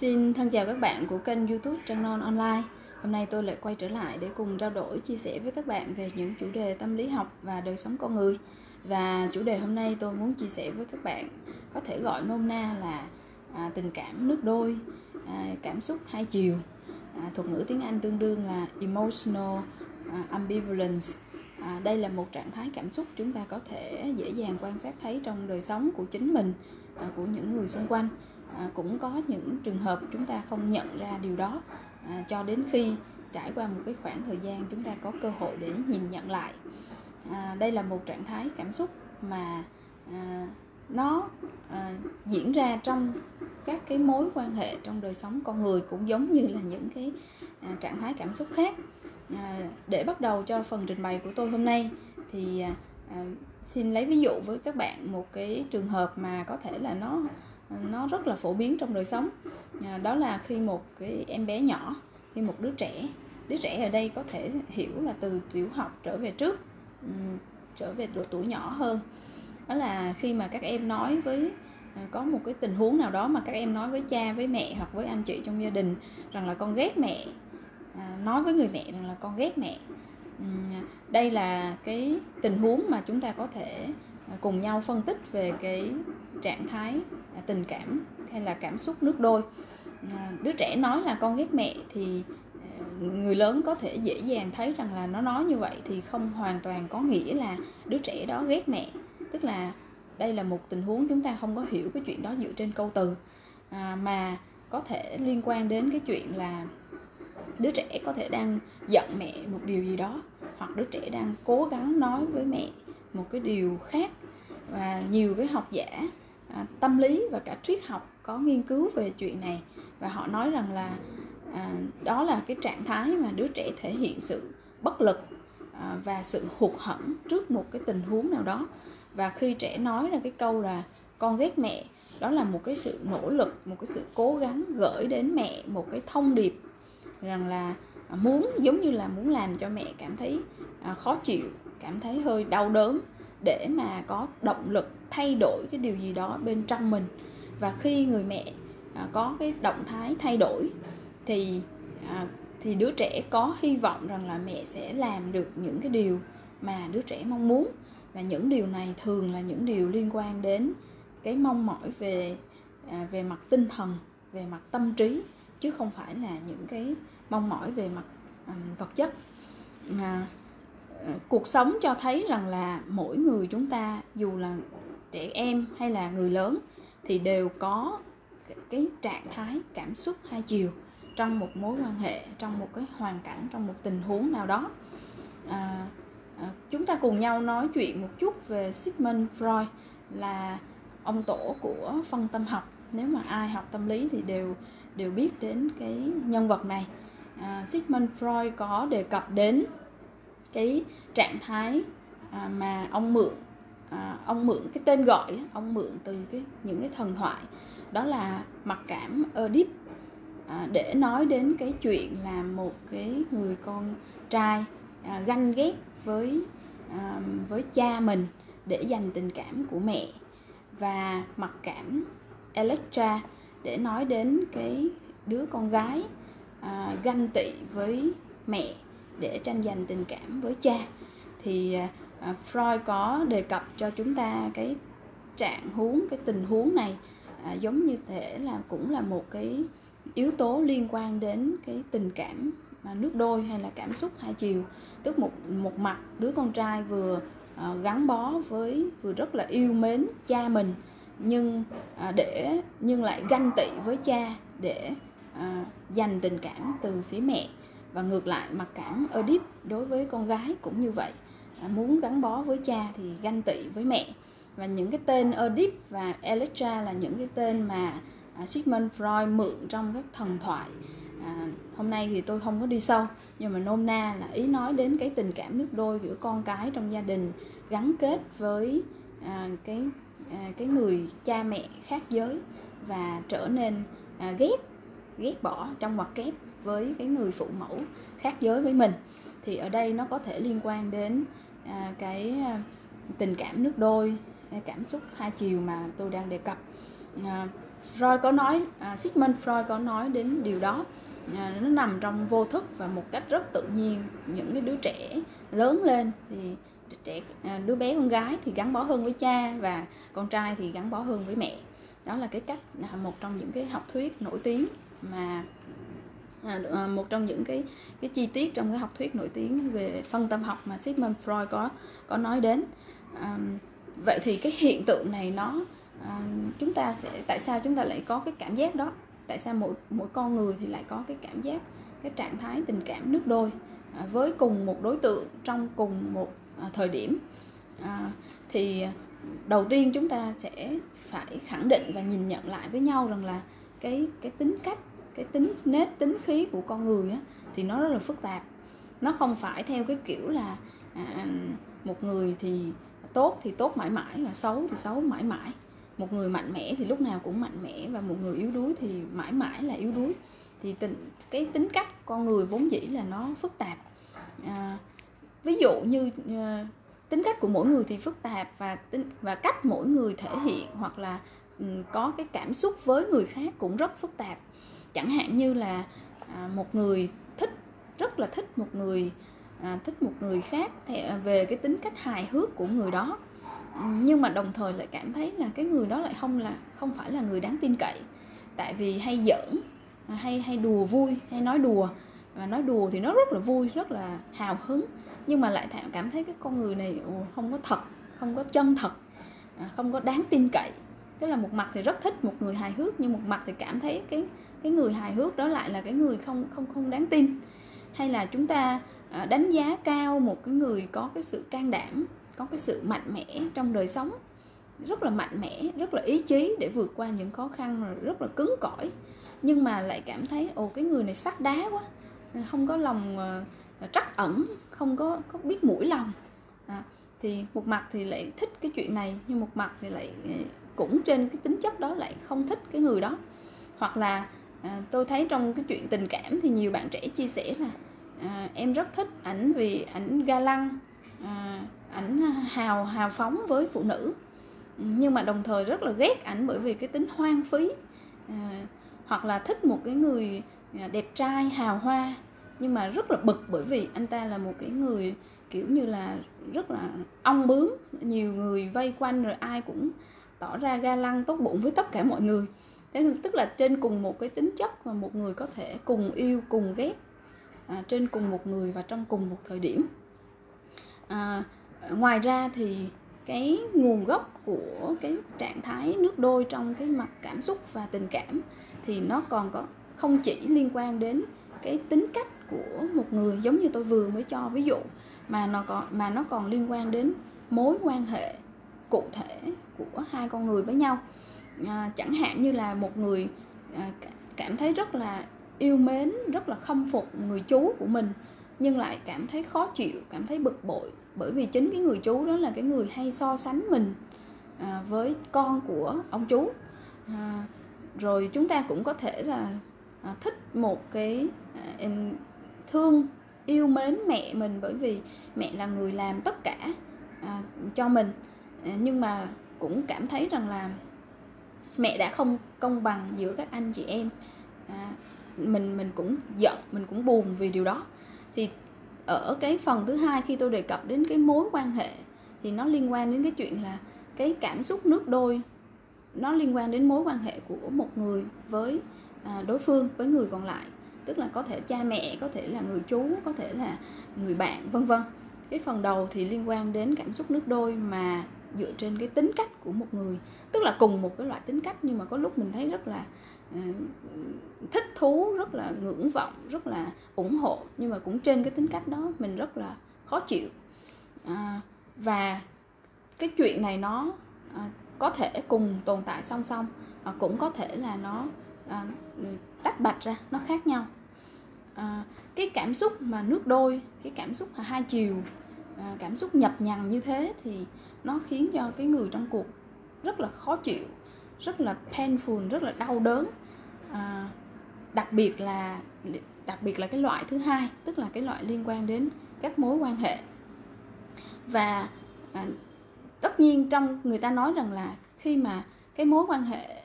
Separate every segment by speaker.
Speaker 1: Xin thân chào các bạn của kênh youtube Trăng Non Online. Hôm nay tôi lại quay trở lại để cùng trao đổi, chia sẻ với các bạn về những chủ đề tâm lý học và đời sống con người. Và chủ đề hôm nay tôi muốn chia sẻ với các bạn có thể gọi nôm na là à, tình cảm nước đôi, à, cảm xúc hai chiều. À, Thuật ngữ tiếng Anh tương đương là emotional à, ambivalence. À, Đây là một trạng thái cảm xúc chúng ta có thể dễ dàng quan sát thấy trong đời sống của chính mình, à, của những người xung quanh à, cũng có những trường hợp chúng ta không nhận ra điều đó. À, cho đến khi trải qua một cái khoảng thời gian chúng ta có cơ hội để nhìn nhận lại. À, đây là một trạng thái cảm xúc mà à, nó à, diễn ra trong các cái mối quan hệ trong đời sống con người cũng giống như là những cái à, trạng thái cảm xúc khác. À, để bắt đầu cho phần trình bày của tôi hôm nay thì à, à xin lấy ví dụ với các bạn một cái trường hợp mà có thể là nó nó rất là phổ biến trong đời sống. À, đó là khi một cái em bé nhỏ, khi một đứa trẻ. Đứa trẻ ở đây có thể hiểu là từ tiểu học trở về trước ừ, trở về độ tuổi nhỏ hơn. Đó là khi mà các em nói với à, có một cái tình huống nào đó mà các em nói với cha, với mẹ hoặc với anh chị trong gia đình rằng là con ghét mẹ. À, nói với người mẹ rằng là con ghét mẹ. Ừ, đây là cái tình huống mà chúng ta có thể cùng nhau phân tích về cái trạng thái tình cảm hay là cảm xúc nước đôi. À, đứa trẻ nói là con ghét mẹ thì à, người lớn có thể dễ dàng thấy rằng là nó nói như vậy thì không hoàn toàn có nghĩa là đứa trẻ đó ghét mẹ. Tức là đây là một tình huống chúng ta không có hiểu cái chuyện đó dựa trên câu từ. À, mà có thể liên quan đến cái chuyện là đứa trẻ có thể đang giận mẹ một điều gì đó hoặc đứa trẻ đang cố gắng nói với mẹ một cái điều khác. Và nhiều cái học giả à, tâm lý và cả triết học có nghiên cứu về chuyện này. Và họ nói rằng là à, đó là cái trạng thái mà đứa trẻ thể hiện sự bất lực à, và sự hụt hẫng trước một cái tình huống nào đó. Và khi trẻ nói ra cái câu là con ghét mẹ đó là một cái sự nỗ lực một cái sự cố gắng gửi đến mẹ một cái thông điệp rằng là à, muốn giống như là muốn làm cho mẹ cảm thấy à, khó chịu cảm thấy hơi đau đớn để mà có động lực thay đổi cái điều gì đó bên trong mình. Và khi người mẹ à, có cái động thái thay đổi thì à, thì đứa trẻ có hy vọng rằng là mẹ sẽ làm được những cái điều mà đứa trẻ mong muốn. Và những điều này thường là những điều liên quan đến cái mong mỏi về à, về mặt tinh thần về mặt tâm trí chứ không phải là những cái mong mỏi về mặt vật chất. À, cuộc sống cho thấy rằng là mỗi người chúng ta dù là trẻ em hay là người lớn thì đều có cái trạng thái cảm xúc hai chiều trong một mối quan hệ trong một cái hoàn cảnh trong một tình huống nào đó. À, à, chúng ta cùng nhau nói chuyện một chút về Sigmund Freud là ông tổ của phân tâm học. Nếu mà ai học tâm lý thì đều đều biết đến cái nhân vật này. À, Sigmund Freud có đề cập đến cái trạng thái à, mà ông mượn à, ông mượn cái tên gọi ông mượn từ cái những cái thần thoại đó là mặc cảm Oedip. À, để nói đến cái chuyện là một cái người con trai à, ganh ghét với à, với cha mình để giành tình cảm của mẹ. Và mặc cảm Electra để nói đến cái đứa con gái à, ganh tị với mẹ để tranh giành tình cảm với cha. Thì à, à, Freud có đề cập cho chúng ta cái trạng huống cái tình huống này à, giống như thể là cũng là một cái yếu tố liên quan đến cái tình cảm mà nước đôi hay là cảm xúc hai chiều. Tức một một mặt đứa con trai vừa à, gắn bó với vừa rất là yêu mến cha mình nhưng à, để nhưng lại ganh tị với cha để uh, dành tình cảm từ phía mẹ và ngược lại mặc cảm Oedip đối với con gái cũng như vậy. À, muốn gắn bó với cha thì ganh tị với mẹ. Và những cái tên Oedip và Electra là những cái tên mà à, Sigmund Freud mượn trong các thần thoại. À, hôm nay thì tôi không có đi sâu nhưng mà nôm na là ý nói đến cái tình cảm nước đôi giữa con cái trong gia đình gắn kết với à, cái à, cái người cha mẹ khác giới và trở nên à, ghét ghét bỏ trong ngoặc kép với cái người phụ mẫu khác giới với mình. Thì ở đây nó có thể liên quan đến à, cái à, tình cảm nước đôi à, cảm xúc hai chiều mà tôi đang đề cập. À, Freud có nói à, Sigmund Freud có nói đến điều đó. À, nó nằm trong vô thức và một cách rất tự nhiên. Những cái đứa trẻ lớn lên thì trẻ à, đứa bé con gái thì gắn bó hơn với cha và con trai thì gắn bó hơn với mẹ. Đó là cái cách là một trong những cái học thuyết nổi tiếng mà À, à, một trong những cái cái chi tiết trong cái học thuyết nổi tiếng về phân tâm học mà Sigmund Freud có có nói đến. À, vậy thì cái hiện tượng này nó à, chúng ta sẽ tại sao chúng ta lại có cái cảm giác đó? Tại sao mỗi mỗi con người thì lại có cái cảm giác cái trạng thái tình cảm nước đôi à, với cùng một đối tượng trong cùng một à, thời điểm? À, thì đầu tiên chúng ta sẽ phải khẳng định và nhìn nhận lại với nhau rằng là cái cái tính cách cái tính nết tính khí của con người á, thì nó rất là phức tạp. Nó không phải theo cái kiểu là à, một người thì tốt thì tốt mãi mãi và xấu thì xấu mãi mãi. Một người mạnh mẽ thì lúc nào cũng mạnh mẽ và một người yếu đuối thì mãi mãi là yếu đuối. Thì tình cái tính cách con người vốn dĩ là nó phức tạp. À, ví dụ như à, tính cách của mỗi người thì phức tạp và tính và cách mỗi người thể hiện hoặc là um, có cái cảm xúc với người khác cũng rất phức tạp chẳng hạn như là à, một người thích rất là thích một người à, thích một người khác à, về cái tính cách hài hước của người đó. Nhưng mà đồng thời lại cảm thấy là cái người đó lại không là không phải là người đáng tin cậy. Tại vì hay giỡn à, hay hay đùa vui hay nói đùa. Và nói đùa thì nó rất là vui rất là hào hứng. Nhưng mà lại cảm thấy cái con người này không có thật không có chân thật à, không có đáng tin cậy. Tức là một mặt thì rất thích một người hài hước nhưng một mặt thì cảm thấy cái cái người hài hước đó lại là cái người không không không đáng tin. Hay là chúng ta à, đánh giá cao một cái người có cái sự can đảm có cái sự mạnh mẽ trong đời sống rất là mạnh mẽ rất là ý chí để vượt qua những khó khăn rất là cứng cỏi nhưng mà lại cảm thấy ồ cái người này sắt đá quá không có lòng ờ, trắc ẩn không có có biết mũi lòng. À, thì một mặt thì lại thích cái chuyện này nhưng một mặt thì lại ờ, cũng trên cái tính chất đó lại không thích cái người đó. Hoặc là à, tôi thấy trong cái chuyện tình cảm thì nhiều bạn trẻ chia sẻ là à, em rất thích ảnh vì ảnh ga lăng à, ảnh hào hào phóng với phụ nữ. Ừ, nhưng mà đồng thời rất là ghét ảnh bởi vì cái tính hoang phí. À, hoặc là thích một cái người à, đẹp trai hào hoa nhưng mà rất là bực bởi vì anh ta là một cái người kiểu như là rất là ong bướm. Nhiều người vây quanh rồi ai cũng tỏ ra ga lăng tốt bụng với tất cả mọi người thế tức là trên cùng một cái tính chất mà một người có thể cùng yêu cùng ghét à, trên cùng một người và trong cùng một thời điểm. À, ngoài ra thì cái nguồn gốc của cái trạng thái nước đôi trong cái mặt cảm xúc và tình cảm thì nó còn có không chỉ liên quan đến cái tính cách của một người giống như tôi vừa mới cho ví dụ mà nó còn mà nó còn liên quan đến mối quan hệ cụ thể của hai con người với nhau à, chẳng hạn như là một người à, cảm thấy rất là yêu mến rất là khâm phục người chú của mình nhưng lại cảm thấy khó chịu cảm thấy bực bội bởi vì chính cái người chú đó là cái người hay so sánh mình à, với con của ông chú. À, rồi chúng ta cũng có thể là à, thích một cái à, thương yêu mến mẹ mình bởi vì mẹ là người làm tất cả à, cho mình. À, nhưng mà cũng cảm thấy rằng là mẹ đã không công bằng giữa các anh chị em. À, mình mình cũng giận mình cũng buồn vì điều đó. Thì ở cái phần thứ hai khi tôi đề cập đến cái mối quan hệ thì nó liên quan đến cái chuyện là cái cảm xúc nước đôi nó liên quan đến mối quan hệ của một người với à, đối phương với người còn lại. Tức là có thể cha mẹ có thể là người chú có thể là người bạn vân vân. Cái phần đầu thì liên quan đến cảm xúc nước đôi mà dựa trên cái tính cách của một người. Tức là cùng một cái loại tính cách nhưng mà có lúc mình thấy rất là uh, thích thú rất là ngưỡng vọng rất là ủng hộ nhưng mà cũng trên cái tính cách đó mình rất là khó chịu. À, và cái chuyện này nó à, có thể cùng tồn tại song song à, cũng có thể là nó à, tách bạch ra nó khác nhau. À, cái cảm xúc mà nước đôi cái cảm xúc là hai chiều à, cảm xúc nhập nhằng như thế thì nó khiến cho cái người trong cuộc rất là khó chịu rất là painful rất là đau đớn. À, đặc biệt là đặc biệt là cái loại thứ hai tức là cái loại liên quan đến các mối quan hệ. Và à, tất nhiên trong người ta nói rằng là khi mà cái mối quan hệ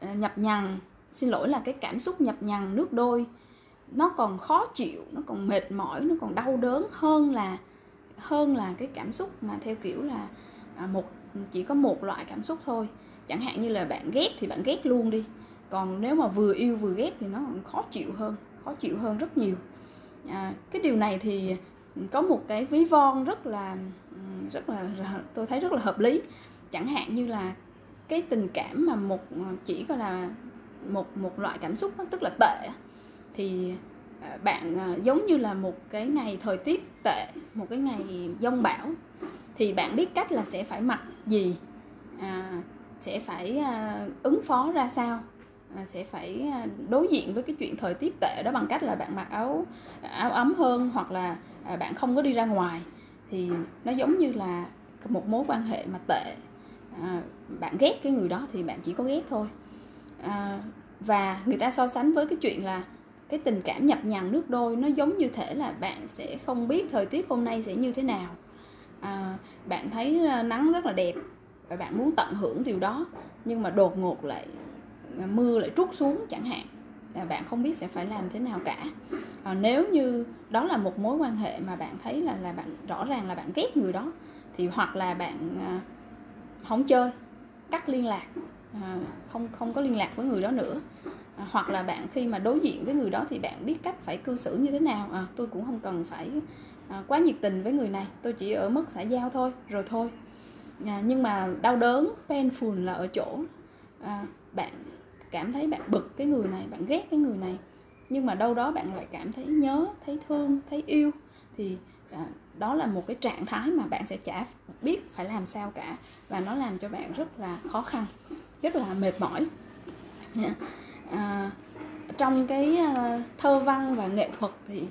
Speaker 1: à, nhập nhằn xin lỗi là cái cảm xúc nhập nhằn nước đôi nó còn khó chịu nó còn mệt mỏi nó còn đau đớn hơn là hơn là cái cảm xúc mà theo kiểu là à, một chỉ có một loại cảm xúc thôi. Chẳng hạn như là bạn ghét thì bạn ghét luôn đi. Còn nếu mà vừa yêu vừa ghét thì nó khó chịu hơn khó chịu hơn rất nhiều. À, cái điều này thì có một cái ví von rất là rất là tôi thấy rất là hợp lý. Chẳng hạn như là cái tình cảm mà một chỉ gọi là một một loại cảm xúc đó, tức là tệ thì Ờ, bạn ờ, giống như là một cái ngày thời tiết tệ một cái ngày giông bão thì bạn biết cách là sẽ phải mặc gì? À, sẽ phải à, ứng phó ra sao? À, sẽ phải à, đối diện với cái chuyện thời tiết tệ đó bằng cách là bạn mặc áo áo ấm hơn hoặc là à, bạn không có đi ra ngoài. Thì nó giống như là một mối quan hệ mà tệ. À, bạn ghét cái người đó thì bạn chỉ có ghét thôi. À, và người ta so sánh với cái chuyện là cái tình cảm nhập nhằn nước đôi nó giống như thể là bạn sẽ không biết thời tiết hôm nay sẽ như thế nào. À, bạn thấy à, nắng rất là đẹp và bạn muốn tận hưởng điều đó nhưng mà đột ngột lại à, mưa lại trút xuống chẳng hạn là bạn không biết sẽ phải làm thế nào cả. À, nếu như đó là một mối quan hệ mà bạn thấy là là bạn rõ ràng là bạn ghét người đó thì hoặc là bạn à, không chơi cắt liên lạc à, không không có liên lạc với người đó nữa à, hoặc là bạn khi mà đối diện với người đó thì bạn biết cách phải cư xử như thế nào. À, tôi cũng không cần phải à, quá nhiệt tình với người này. Tôi chỉ ở mức xã giao thôi rồi thôi. À, nhưng mà đau đớn painful là ở chỗ à, bạn cảm thấy bạn bực cái người này bạn ghét cái người này. Nhưng mà đâu đó bạn lại cảm thấy nhớ thấy thương thấy yêu. Thì à, đó là một cái trạng thái mà bạn sẽ chả biết phải làm sao cả. Và nó làm cho bạn rất là khó khăn rất là mệt mỏi. Dạ à, trong cái à, thơ văn và nghệ thuật thì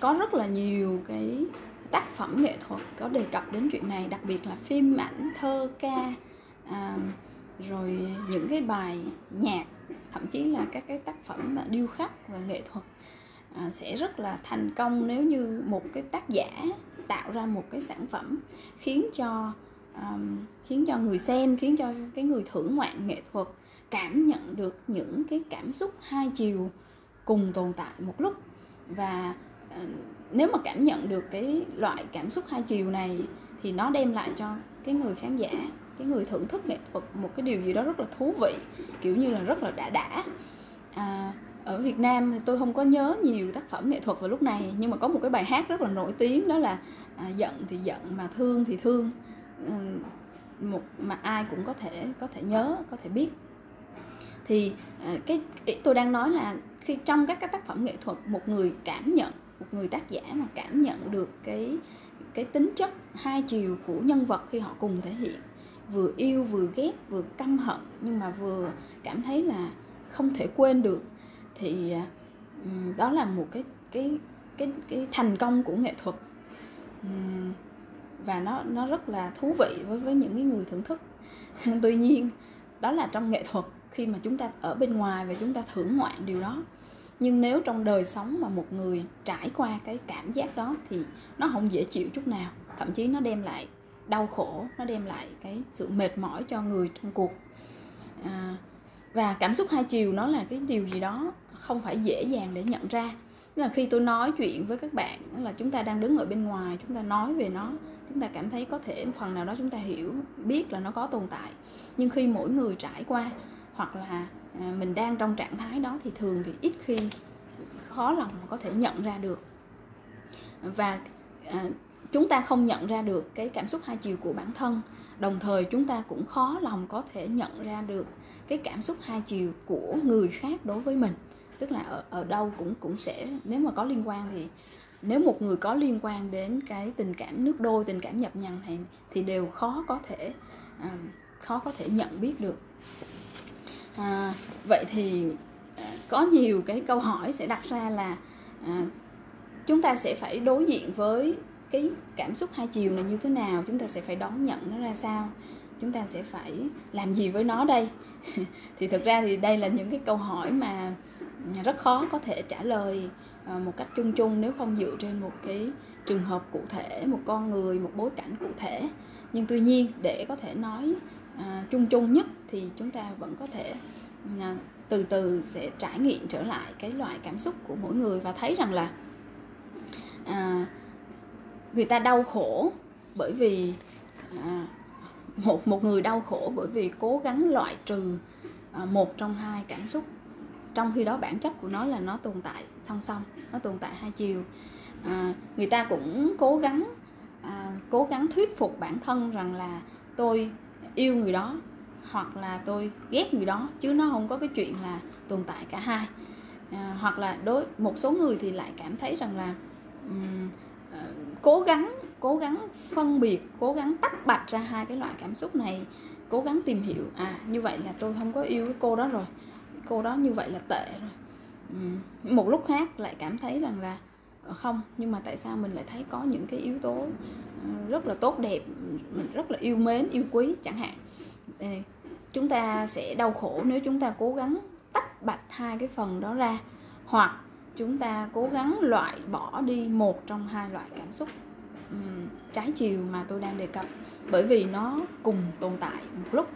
Speaker 1: có rất là nhiều cái tác phẩm nghệ thuật có đề cập đến chuyện này đặc biệt là phim ảnh thơ ca à, rồi những cái bài nhạc thậm chí là các cái tác phẩm mà điêu khắc và nghệ thuật à, sẽ rất là thành công nếu như một cái tác giả tạo ra một cái sản phẩm khiến cho um, khiến cho người xem khiến cho cái người thưởng ngoạn nghệ thuật cảm nhận được những cái cảm xúc hai chiều cùng tồn tại một lúc. Và ờ, nếu mà cảm nhận được cái loại cảm xúc hai chiều này thì nó đem lại cho cái người khán giả cái người thưởng thức nghệ thuật một cái điều gì đó rất là thú vị kiểu như là rất là đã đã. À, ở Việt Nam thì tôi không có nhớ nhiều tác phẩm nghệ thuật vào lúc này nhưng mà có một cái bài hát rất là nổi tiếng đó là à, giận thì giận mà thương thì thương. Một mà ai cũng có thể có thể nhớ có thể biết thì ờ, cái ý tôi đang nói là khi trong các cái tác phẩm nghệ thuật, một người cảm nhận, một người tác giả mà cảm nhận được cái cái tính chất hai chiều của nhân vật khi họ cùng thể hiện, vừa yêu, vừa ghét, vừa căm hận, nhưng mà vừa cảm thấy là không thể quên được, thì ờ, đó là một cái cái cái cái thành công của nghệ thuật. Và nó nó rất là thú vị với với những cái người thưởng thức. Tuy nhiên, đó là trong nghệ thuật khi mà chúng ta ở bên ngoài và chúng ta thưởng ngoạn điều đó. Nhưng nếu trong đời sống mà một người trải qua cái cảm giác đó thì nó không dễ chịu chút nào. Thậm chí nó đem lại đau khổ nó đem lại cái sự mệt mỏi cho người trong cuộc. À, và cảm xúc hai chiều nó là cái điều gì đó không phải dễ dàng để nhận ra. Tức là khi tôi nói chuyện với các bạn là chúng ta đang đứng ở bên ngoài chúng ta nói về nó chúng ta cảm thấy có thể phần nào đó chúng ta hiểu biết là nó có tồn tại. Nhưng khi mỗi người trải qua hoặc là à, mình đang trong trạng thái đó thì thường thì ít khi khó lòng có thể nhận ra được. Và à, chúng ta không nhận ra được cái cảm xúc hai chiều của bản thân đồng thời chúng ta cũng khó lòng có thể nhận ra được cái cảm xúc hai chiều của người khác đối với mình. Tức là ở, ở đâu cũng cũng sẽ nếu mà có liên quan thì nếu một người có liên quan đến cái tình cảm nước đôi tình cảm nhập nhằn này thì đều khó có thể à, khó có thể nhận biết được à, vậy thì à, có nhiều cái câu hỏi sẽ đặt ra là à, chúng ta sẽ phải đối diện với cái cảm xúc hai chiều này như thế nào chúng ta sẽ phải đón nhận nó ra sao chúng ta sẽ phải làm gì với nó đây? Thì thực ra thì đây là những cái câu hỏi mà rất khó có thể trả lời à, một cách chung chung nếu không dựa trên một cái trường hợp cụ thể một con người một bối cảnh cụ thể. Nhưng tuy nhiên để có thể nói à, chung chung nhất thì chúng ta vẫn có thể à, từ từ sẽ trải nghiệm trở lại cái loại cảm xúc của mỗi người và thấy rằng là à, người ta đau khổ bởi vì à, một một người đau khổ bởi vì cố gắng loại trừ à, một trong hai cảm xúc trong khi đó bản chất của nó là nó tồn tại song song nó tồn tại hai chiều. À, người ta cũng cố gắng à, cố gắng thuyết phục bản thân rằng là tôi yêu người đó hoặc là tôi ghét người đó chứ nó không có cái chuyện là tồn tại cả hai. À, hoặc là đối một số người thì lại cảm thấy rằng là um, uh, cố gắng cố gắng phân biệt cố gắng tách bạch ra hai cái loại cảm xúc này cố gắng tìm hiểu à như vậy là tôi không có yêu cái cô đó rồi cô đó như vậy là tệ rồi. Um, một lúc khác lại cảm thấy rằng là không nhưng mà tại sao mình lại thấy có những cái yếu tố ờ, rất là tốt đẹp mình rất là yêu mến yêu quý chẳng hạn? Ờ, chúng ta sẽ đau khổ nếu chúng ta cố gắng tách bạch hai cái phần đó ra hoặc chúng ta cố gắng loại bỏ đi một trong hai loại cảm xúc um, trái chiều mà tôi đang đề cập bởi vì nó cùng tồn tại một lúc.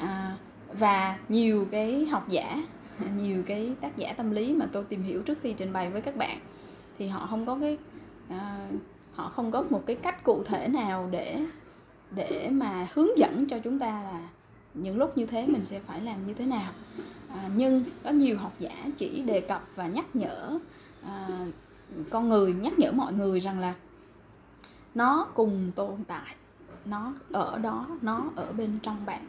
Speaker 1: À, và nhiều cái học giả nhiều cái tác giả tâm lý mà tôi tìm hiểu trước khi trình bày với các bạn thì họ không có cái à, họ không có một cái cách cụ thể nào để để mà hướng dẫn cho chúng ta là những lúc như thế mình sẽ phải làm như thế nào. À, nhưng có nhiều học giả chỉ đề cập và nhắc nhở à, con người nhắc nhở mọi người rằng là nó cùng tồn tại nó ở đó nó ở bên trong bạn.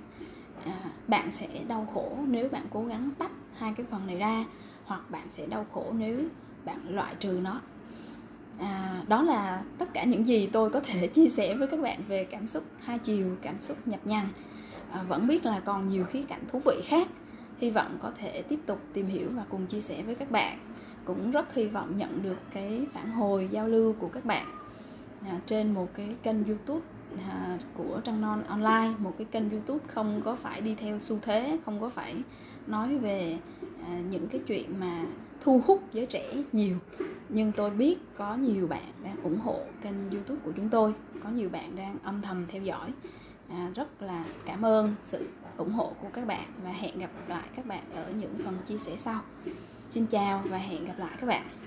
Speaker 1: À, bạn sẽ đau khổ nếu bạn cố gắng tách hai cái phần này ra hoặc bạn sẽ đau khổ nếu bạn loại trừ nó. À, đó là tất cả những gì tôi có thể chia sẻ với các bạn về cảm xúc hai chiều cảm xúc nhập nhằng à, vẫn biết là còn nhiều khía cạnh thú vị khác. Hy vọng có thể tiếp tục tìm hiểu và cùng chia sẻ với các bạn. Cũng rất hy vọng nhận được cái phản hồi giao lưu của các bạn à, trên một cái kênh youtube à, của trăng non online. Một cái kênh youtube không có phải đi theo xu thế không có phải nói về à, những cái chuyện mà thu hút giới trẻ nhiều. Nhưng tôi biết có nhiều bạn đang ủng hộ kênh youtube của chúng tôi. Có nhiều bạn đang âm thầm theo dõi. À, rất là cảm ơn sự ủng hộ của các bạn và hẹn gặp lại các bạn ở những phần chia sẻ sau. Xin chào và hẹn gặp lại các bạn.